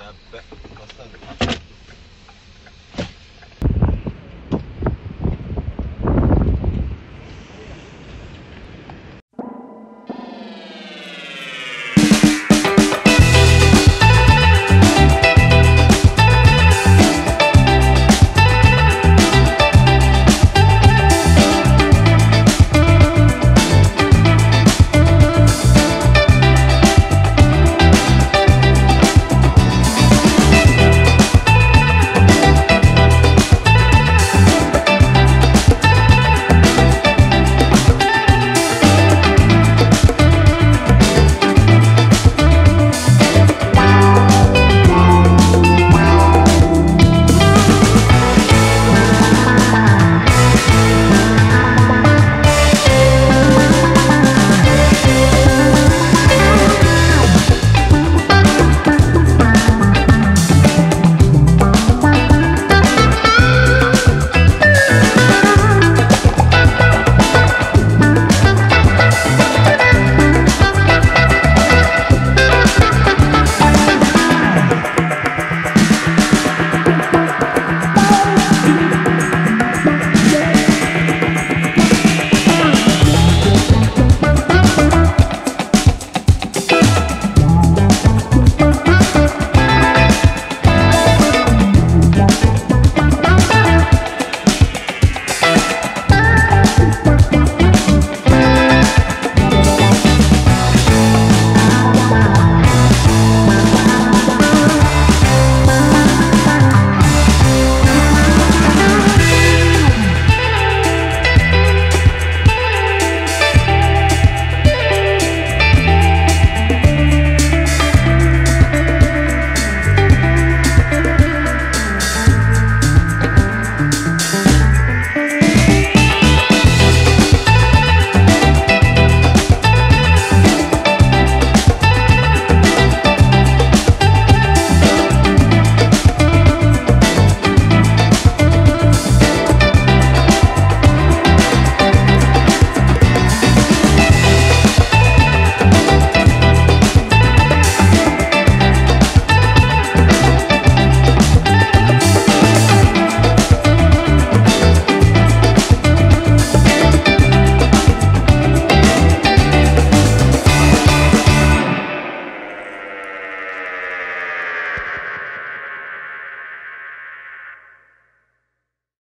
Dabbe. Kastan.